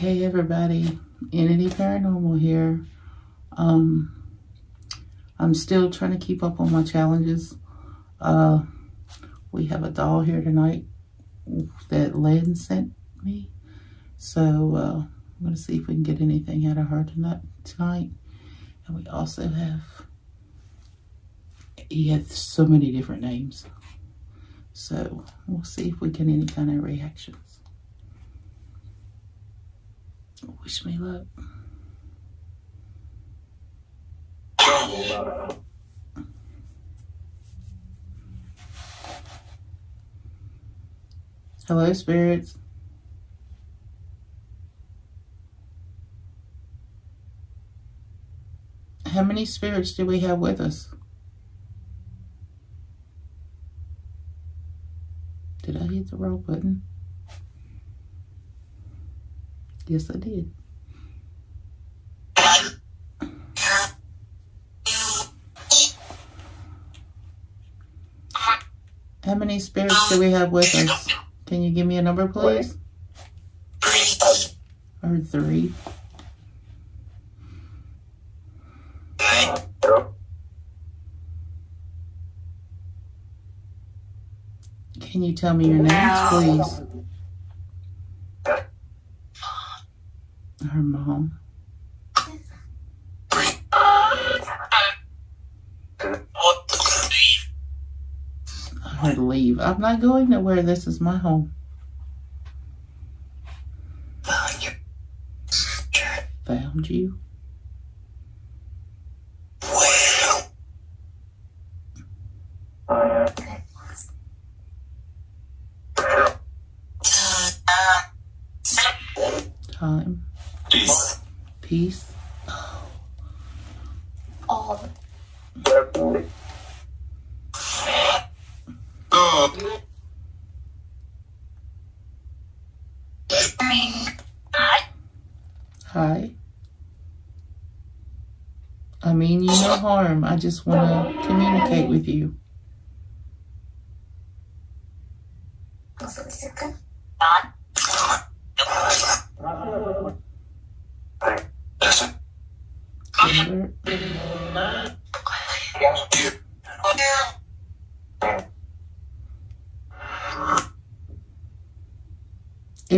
Hey everybody, Entity Paranormal here. Um, I'm still trying to keep up on my challenges. Uh, we have a doll here tonight that Lynn sent me. So uh, I'm going to see if we can get anything out of her tonight. tonight. And we also have, he has so many different names. So we'll see if we get any kind of reactions. Wish me luck. Hello, spirits. How many spirits do we have with us? Did I hit the wrong button? Yes, I did. How many spirits do we have with us? Can you give me a number, please? Or three. Can you tell me your names, please? Her mom. I heard leave. I'm not going nowhere. This is my home. Found you. Peace. Peace. all Oh, Hi. I mean you no harm. I just want to communicate with you.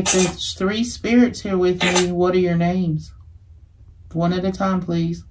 If there's three spirits here with me, what are your names? One at a time, please.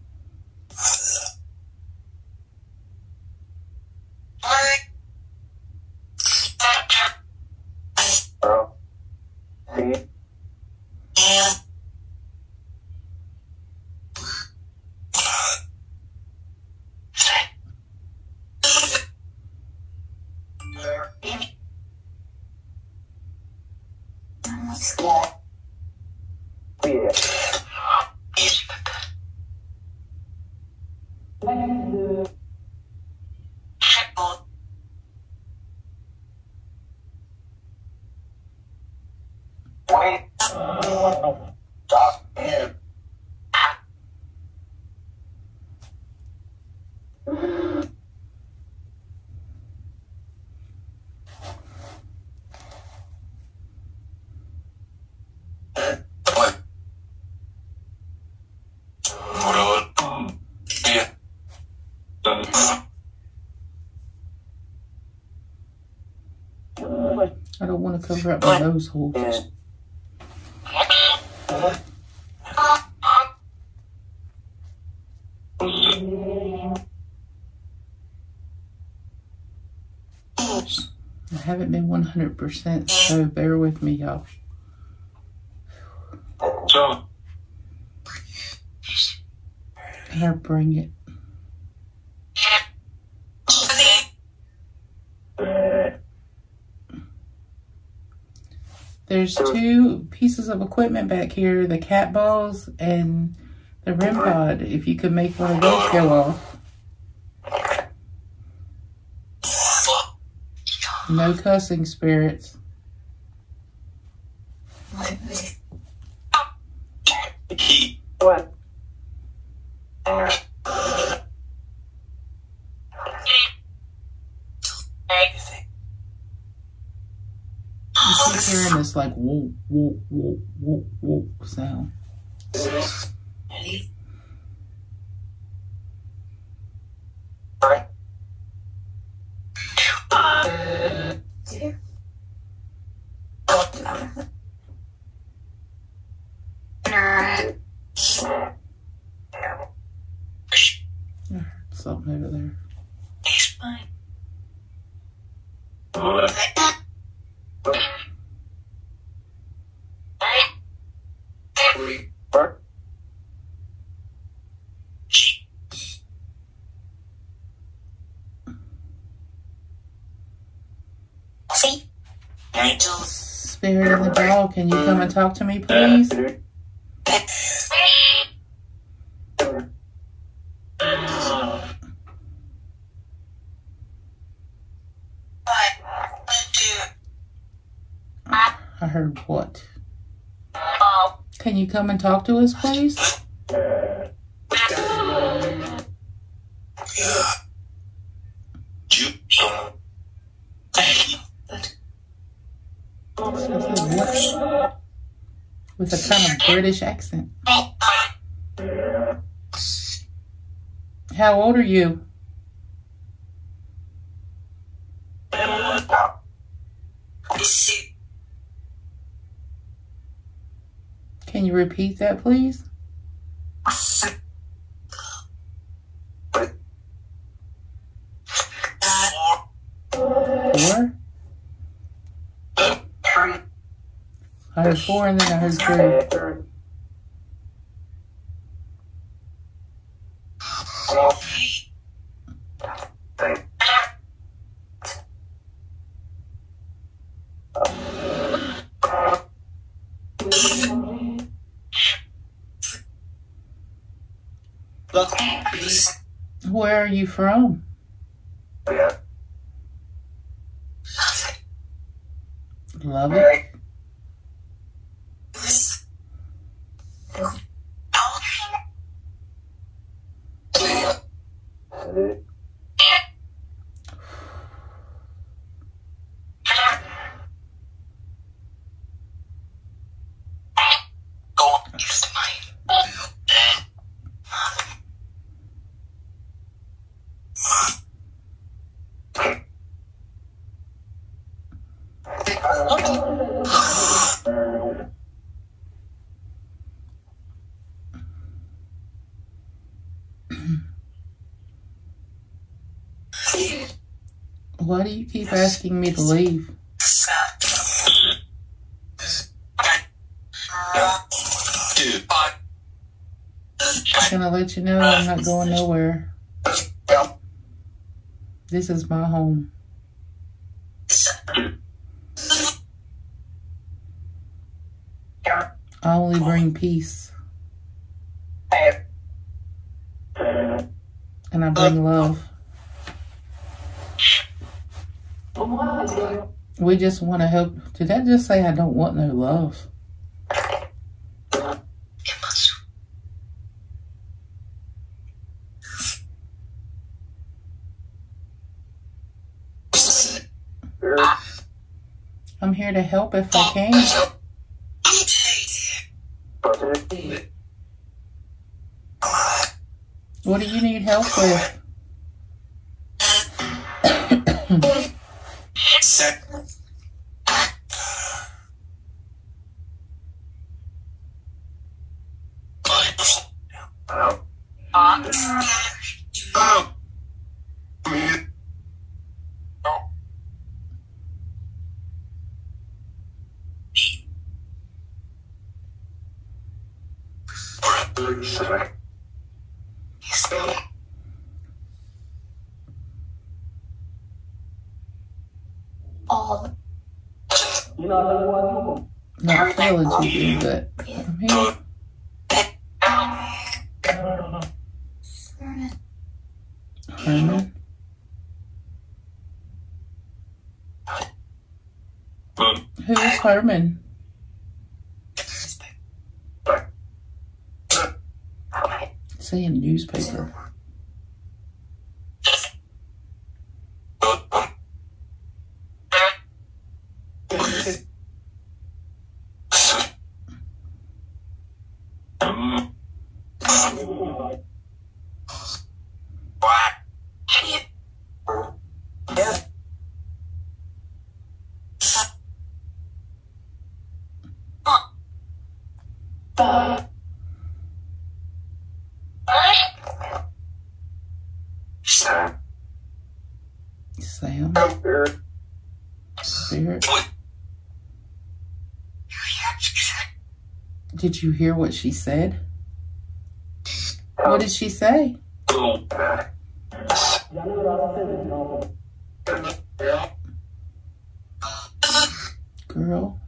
I don't want to cover up my nose holes. I haven't been 100%, so bear with me, y'all. So, Gotta bring it. There's two pieces of equipment back here, the cat balls and the REM pod. If you could make one of those go off. No cussing spirits. he, keep hearing this like sound. Ready? I heard something over there. Angel. Spirit of the dog, can you come and talk to me, please? I heard what? Can you come and talk to us, please? With a kind of British accent. How old are you? Can you repeat that, please? Four? I heard four and then I heard three. Where are you from? Love it. Why do you keep asking me to leave? I'm gonna let you know I'm not going nowhere. This is my home. I only bring peace. And I bring love. We just want to help. Did that just say I don't want no love? I'm here to help if I can. What do you need help with? Set. Oh. All Not good, but I'm here. Herman, who's Herman? say in newspaper? Did you hear what she said? What did she say? Girl,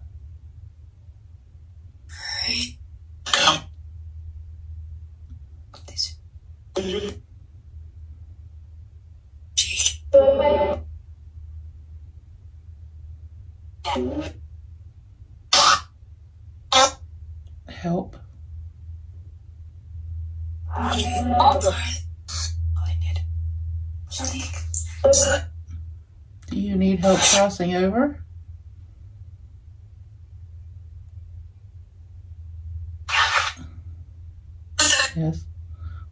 help. Do you need help crossing over? Yes.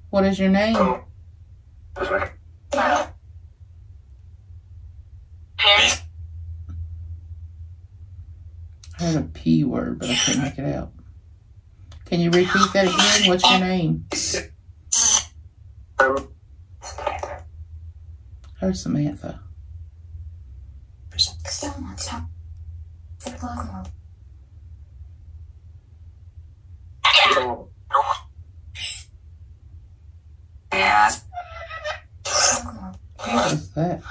What is your name? Oh. I heard a P word, but I couldn't make it out. Can you repeat that again? What's your name? Her Samantha. What is that?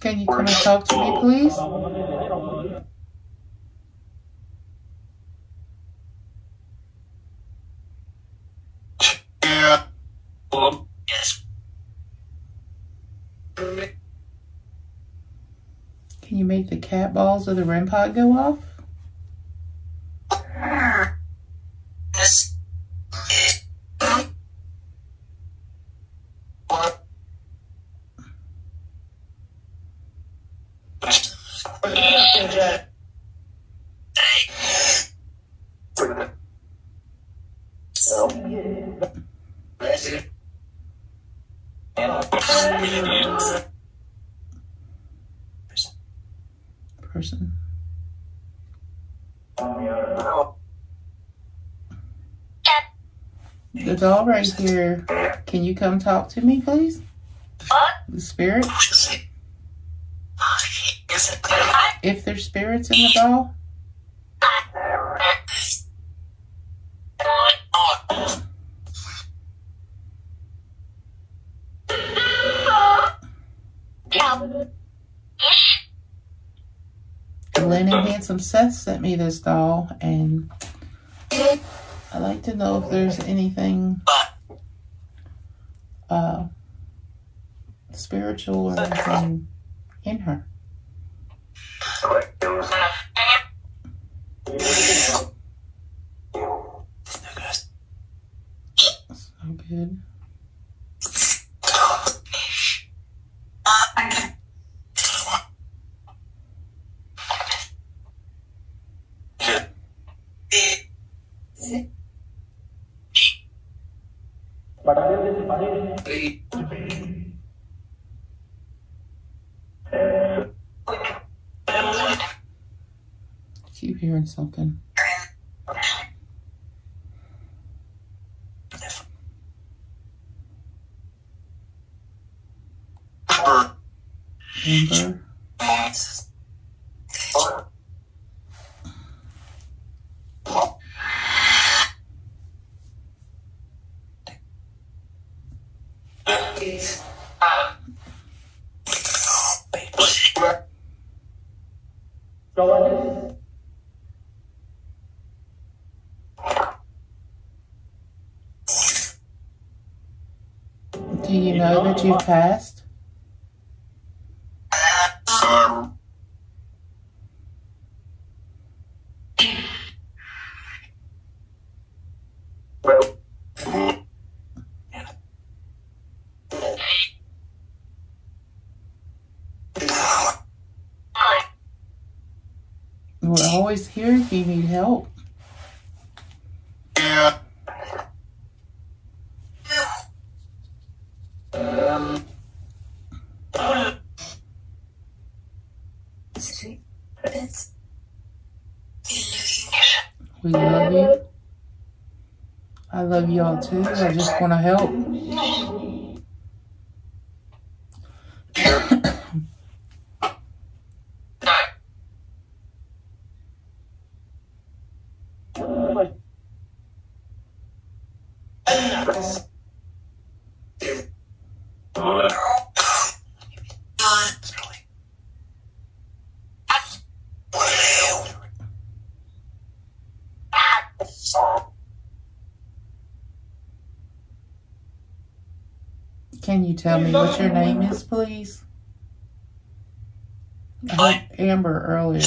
Can you come and talk to me, please? Can you make the cat balls of the REM pod go off? Doll right here. Can you come talk to me, please? The spirit? If there's spirits in the doll? And Handsome Seth sent me this doll, and I'd like to know if there's anything uh, spiritual or anything in her. So good. Something. Amber. Do you know that you've passed? We're always here if you need help. Love y'all too. I just want to help. Can tell me what your name is, please? I Amber earlier.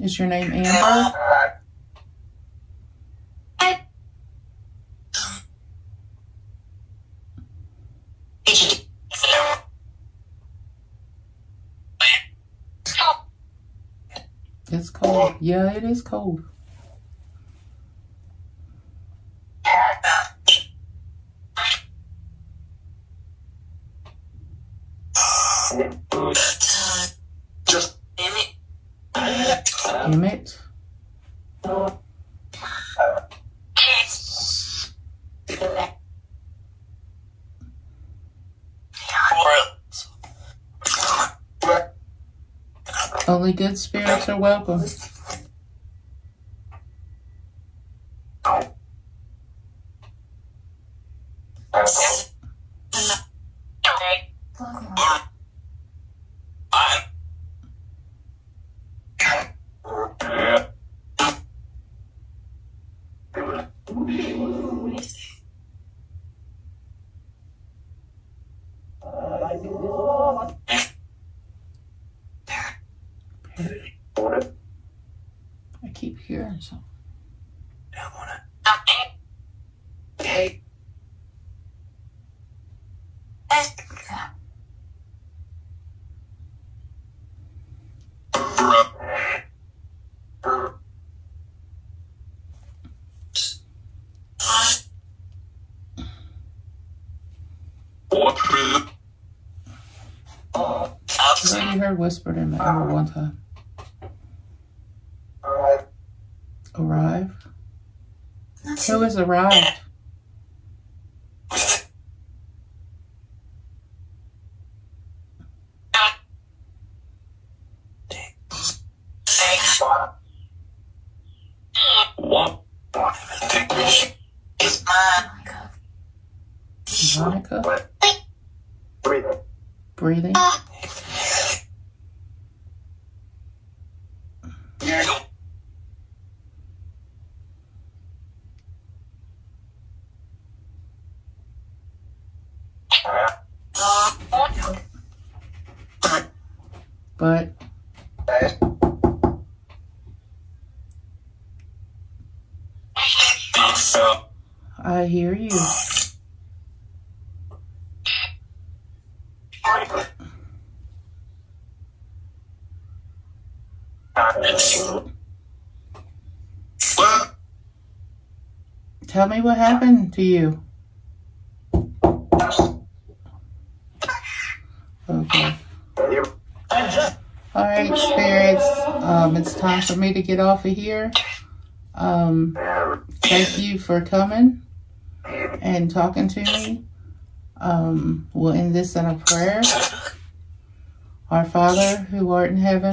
Is your name Amber? It's cold. Yeah, it is cold. Spirits are welcome. Pokemon. I keep hearing something. Already heard whispered in my ear one time. Arrive? Who has arrived? Veronica? Breathing? But I hear you. Tell me what happened to you. Okay. All right, spirits. Um, it's time for me to get off of here. Um, thank you for coming and talking to me. Um, we'll end this in a prayer. Our Father, who art in heaven,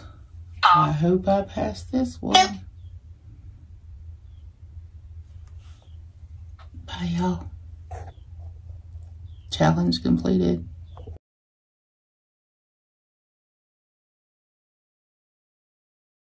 I hope I pass this one. Bye, y'all. Challenge completed.